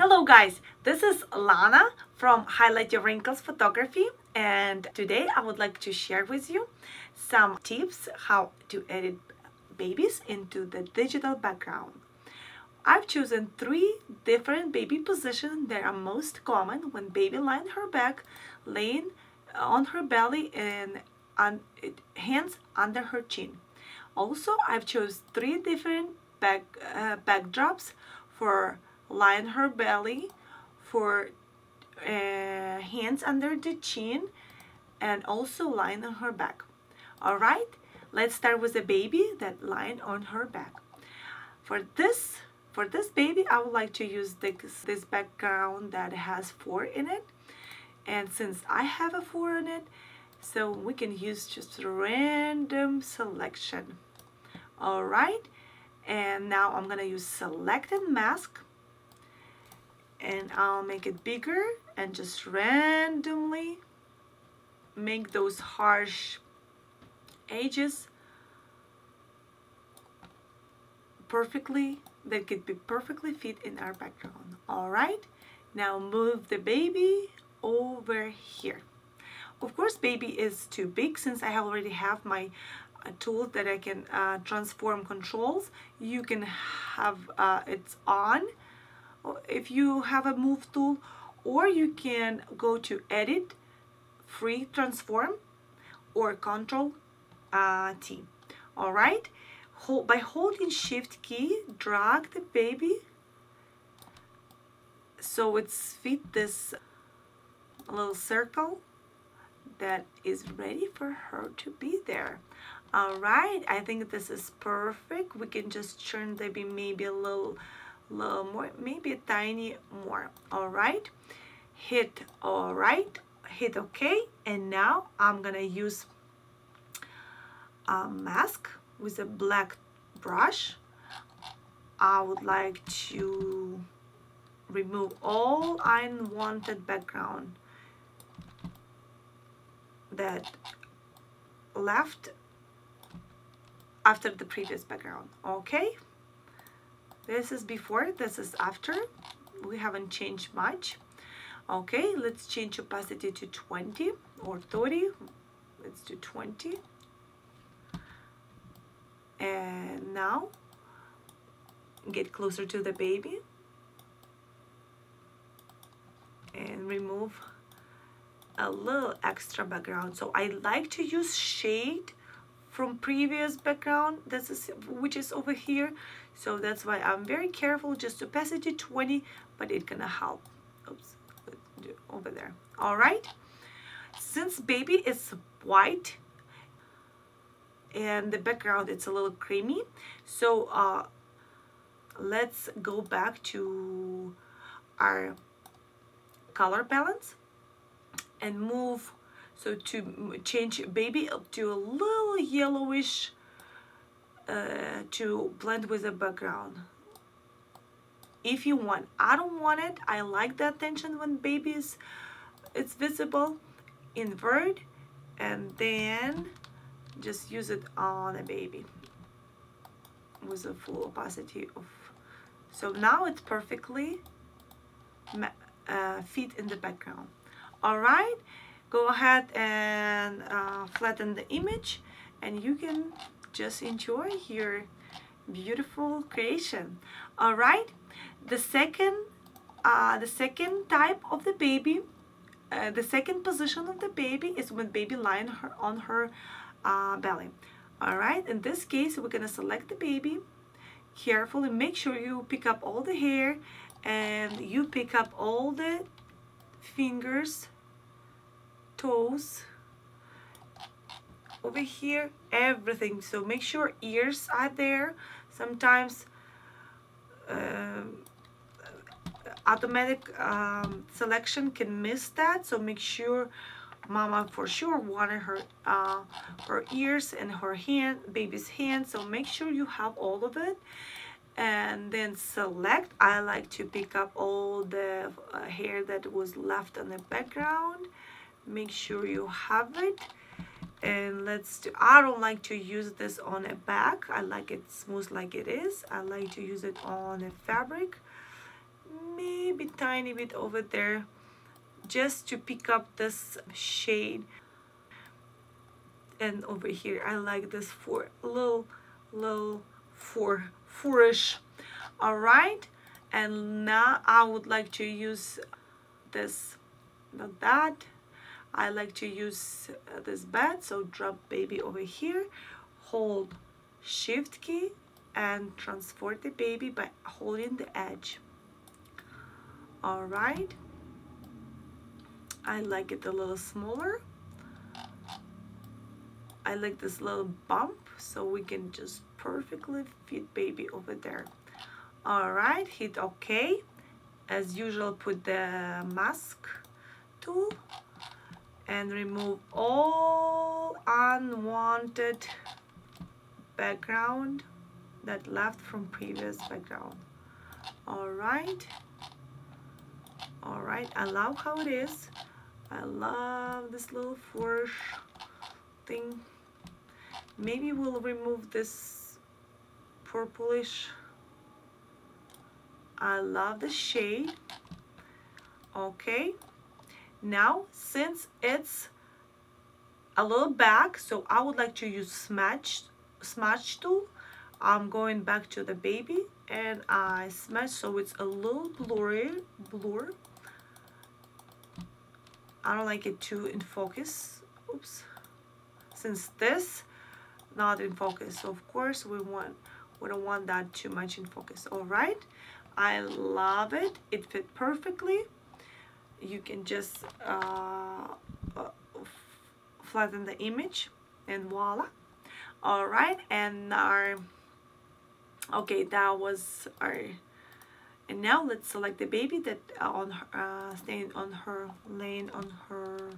Hello guys, this is Lana from Highlight Your Wrinkles Photography and today I would like to share with you some tips how to edit babies into the digital background. I've chosen three different baby positions that are most common when baby lying her back, laying on her belly and on, hands under her chin. Also, I've chosen three different back, uh, backdrops for line her belly for uh, hands under the chin and also line on her back. All right let's start with the baby that line on her back. For this for this baby I would like to use this, this background that has four in it. And since I have a four in it so we can use just random selection. All right and now I'm gonna use Select and Mask and I'll make it bigger and just randomly make those harsh edges perfectly that could be perfectly fit in our background. All right now move the baby over here. Of course baby is too big since I already have my uh, tools that I can uh, transform controls. You can have uh, it's on if you have a move tool or you can go to edit free transform or control uh, T. All right? Hold, by holding shift key drag the baby so it's fit this little circle that is ready for her to be there. All right? I think this is perfect. We can just turn the baby maybe a little little more maybe a tiny more. All right. Hit all right. Hit ok. And now I'm gonna use a mask with a black brush. I would like to remove all unwanted background that left after the previous background. Okay this is before this is after. We haven't changed much. Okay let's change opacity to 20 or 30 let's do 20 and now get closer to the baby. And remove a little extra background. So I like to use shade from previous background this is which is over here. So that's why I'm very careful just opacity 20 but it gonna help. Oops over there. All right. Since baby is white and the background it's a little creamy so uh, let's go back to our color balance and move so to change baby to a little yellowish uh, to blend with the background. If you want I don't want it. I like the attention when babies it's visible invert and then just use it on a baby with a full opacity of so now it's perfectly uh, fit in the background. All right go ahead and uh, flatten the image and you can just enjoy your beautiful creation. All right? The second uh, the second type of the baby uh, the second position of the baby is when baby lying her on her uh, belly. All right? In this case we're gonna select the baby carefully. Make sure you pick up all the hair and you pick up all the fingers toes. Over here everything. So make sure ears are there. Sometimes uh, automatic um, selection can miss that. So make sure mama for sure wanted her uh, her ears and her hand baby's hand. So make sure you have all of it. And then select. I like to pick up all the uh, hair that was left on the background make sure you have it. And let's do I don't like to use this on a back I like it smooth like it is. I like to use it on a fabric maybe tiny bit over there just to pick up this shade. And over here I like this for little little four fourish. All right. And now I would like to use this not that I like to use uh, this bed so drop baby over here hold shift key and transport the baby by holding the edge. All right. I like it a little smaller. I like this little bump so we can just perfectly fit baby over there. All right hit ok as usual put the mask tool and remove all unwanted background that left from previous background. All right. All right I love how it is. I love this little flourish thing. Maybe we'll remove this purplish. I love the shade. Okay now since it's a little back so I would like to use smudge smudge tool. I'm going back to the baby and I smudge so it's a little blurry blur. I don't like it too in focus. Oops. Since this not in focus. So of course we want we don't want that too much in focus. All right. I love it. It fit perfectly you can just uh, uh, flatten the image and voila. All right and our okay that was our and now let's select the baby that uh, on her, uh, staying on her laying on her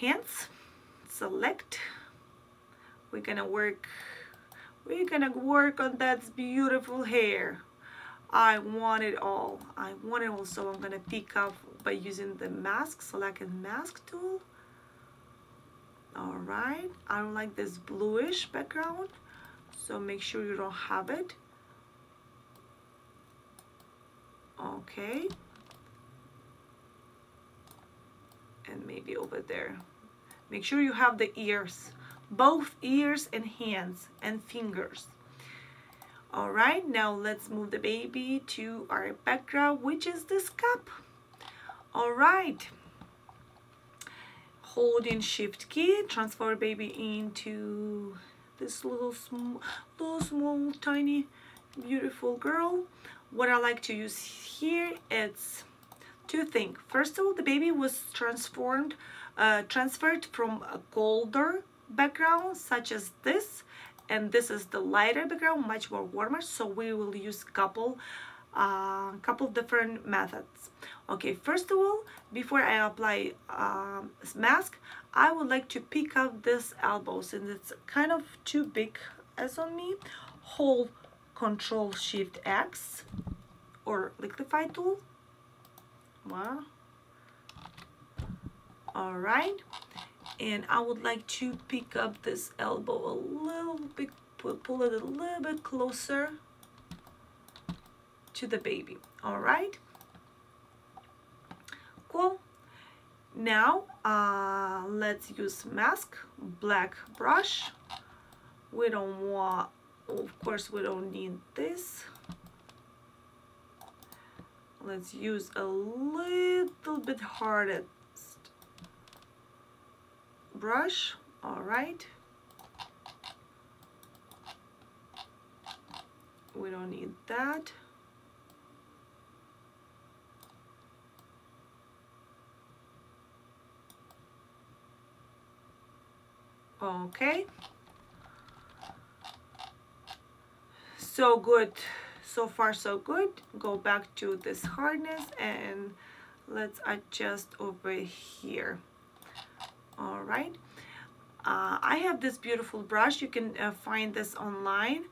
hands. Select. We're gonna work we're gonna work on that beautiful hair I want it all. I want it all so I'm gonna pick up by using the mask Select and Mask tool. All right I don't like this bluish background so make sure you don't have it. Okay. And maybe over there. Make sure you have the ears, both ears and hands and fingers. All right, now let's move the baby to our background, which is this cup. All right. Holding shift key, transfer baby into this little small, little small, tiny, beautiful girl. What I like to use here, it's two things. First of all, the baby was transformed uh, transferred from a colder background such as this and this is the lighter background much more warmer so we will use couple uh, couple different methods. Okay first of all before I apply um, mask I would like to pick up this elbow since it's kind of too big as on me. Hold control shift X or liquify tool. Wow all right and I would like to pick up this elbow a little bit pull it a little bit closer to the baby all right? Cool. Now uh, let's use mask black brush. We don't want of course we don't need this. Let's use a little bit harder brush. All right. We don't need that. Okay. So good. So far so good. Go back to this hardness and let's adjust over here all right. Uh, I have this beautiful brush. You can uh, find this online.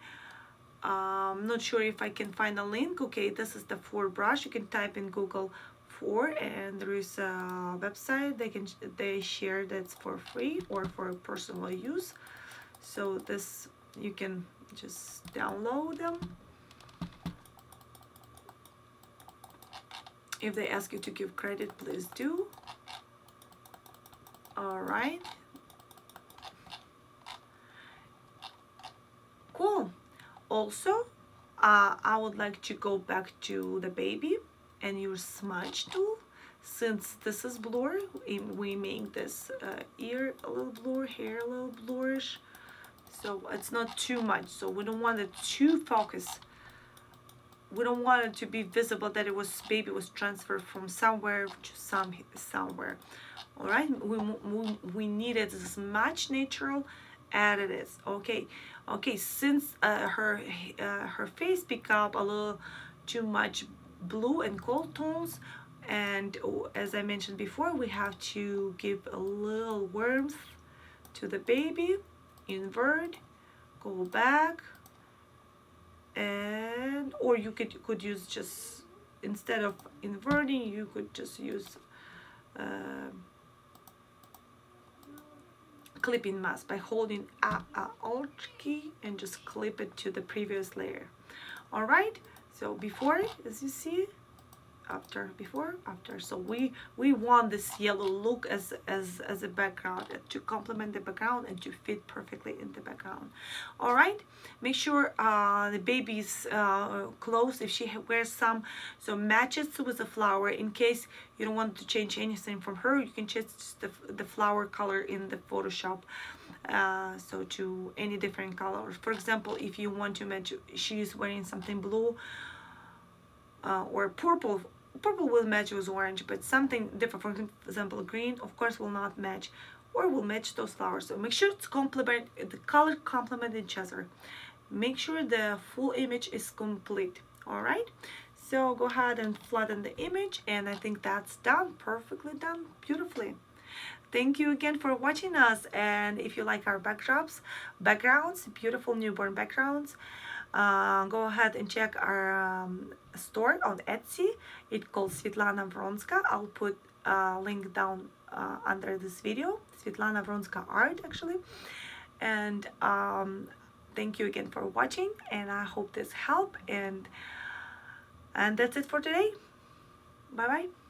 Um, not sure if I can find a link. Okay this is the four brush. You can type in Google four and there is a website. They can they share that's for free or for personal use. So this you can just download them. If they ask you to give credit please do all right. Cool. Also uh, I would like to go back to the baby and use smudge tool. Since this is blur we make this uh, ear a little blur hair a little blurish. So it's not too much. So we don't want it to focus we don't want it to be visible that it was baby was transferred from somewhere to some somewhere. All right we, we, we need it. As much natural as it is okay? Okay since uh, her uh, her face pick up a little too much blue and gold tones and as I mentioned before we have to give a little warmth to the baby invert go back and or you could could use just instead of inverting you could just use uh, clipping mask by holding a, a alt key and just clip it to the previous layer. All right so before as you see after before after. So we we want this yellow look as as as a background to complement the background and to fit perfectly in the background. All right? Make sure uh the baby's uh clothes if she wears some so matches with the flower in case you don't want to change anything from her you can change the, the flower color in the photoshop uh, so to any different colors. For example if you want to match she's wearing something blue uh, or purple purple will match with orange but something different. For example green of course will not match or will match those flowers. So make sure it's complement the color complement each other. Make sure the full image is complete. All right? So go ahead and flatten the image and I think that's done. Perfectly done. Beautifully. Thank you again for watching us. And if you like our backdrops backgrounds beautiful newborn backgrounds uh, go ahead and check our um, store on Etsy. It's called Svitlana Vronska. I'll put a link down uh, under this video. Svitlana Vronska art actually. And um, thank you again for watching and I hope this helped and and that's it for today. Bye bye.